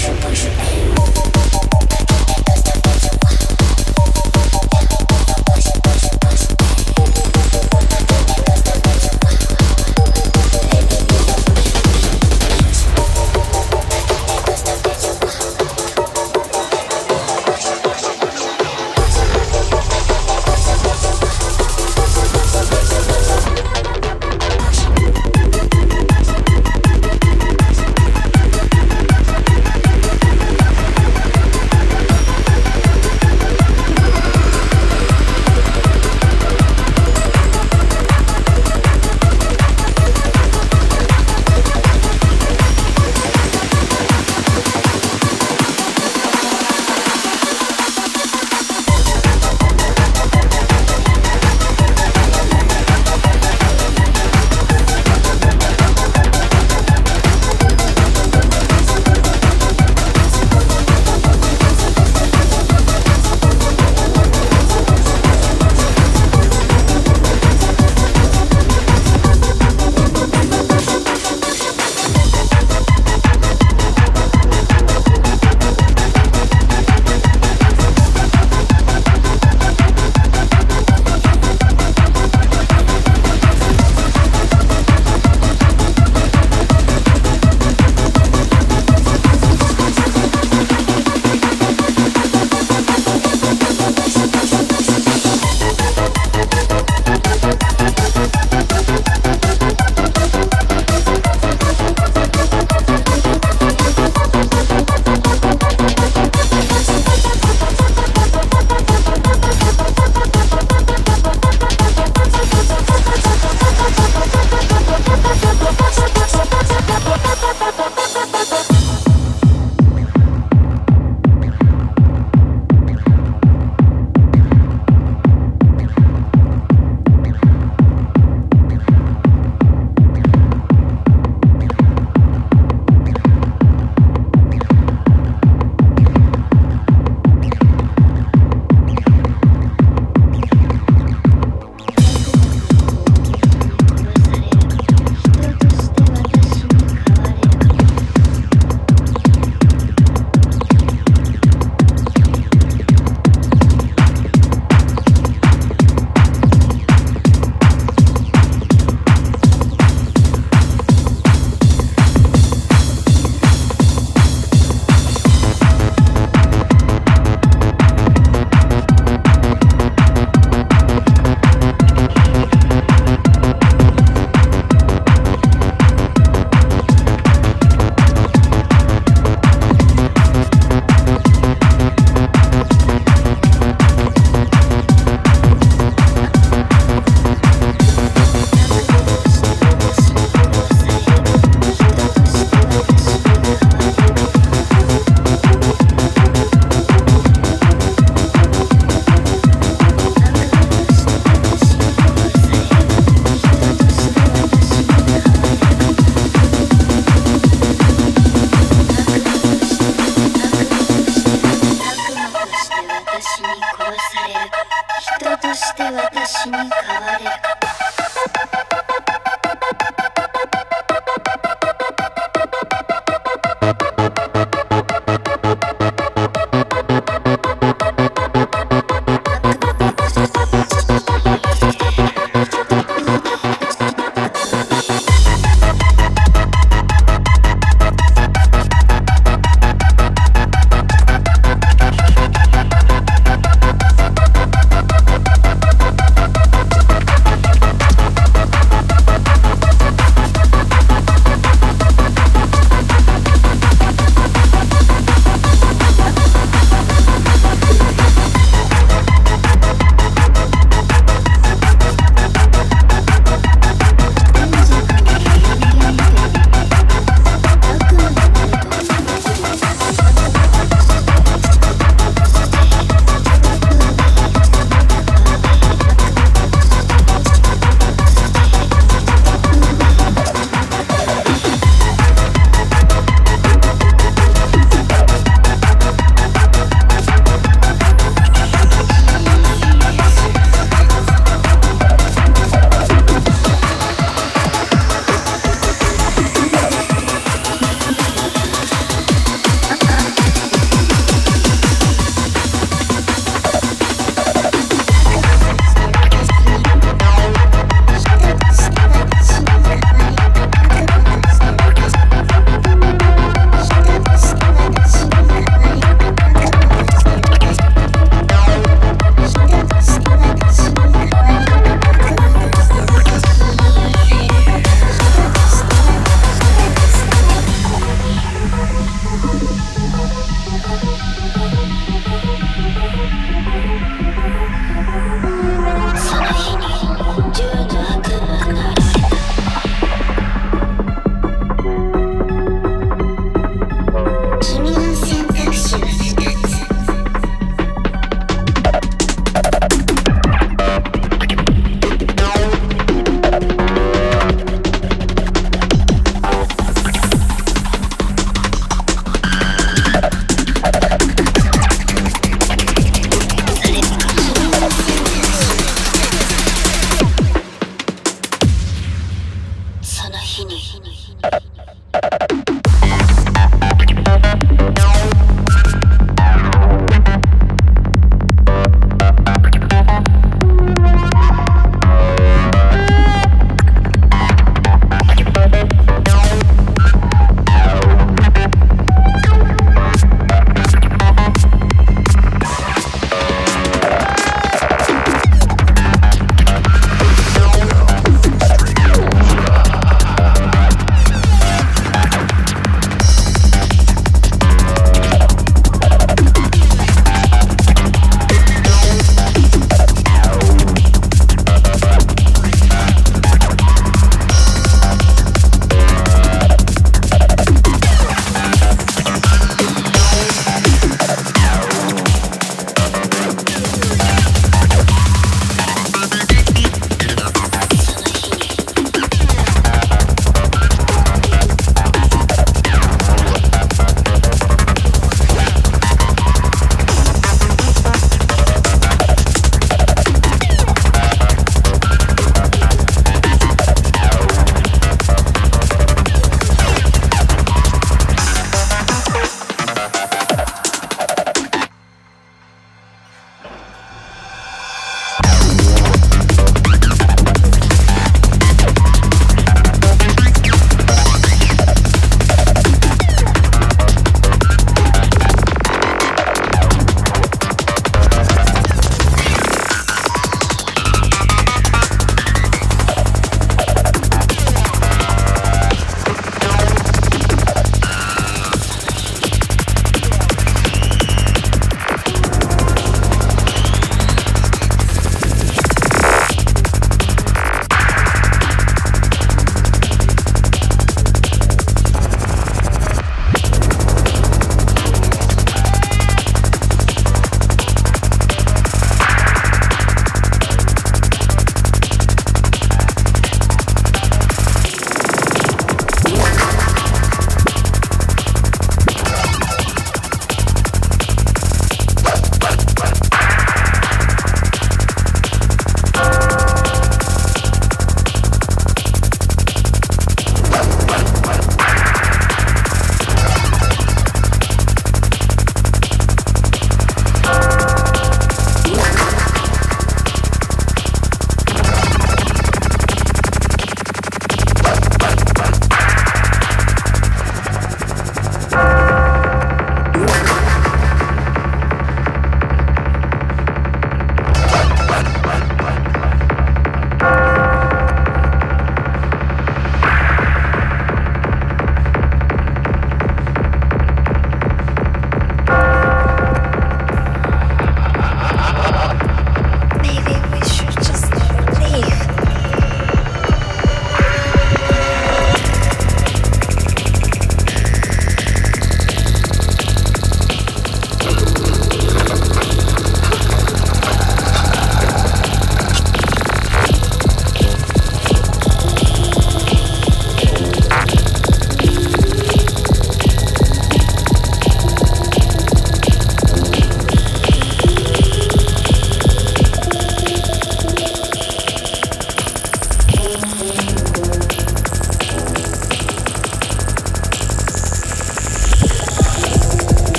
push it, push it.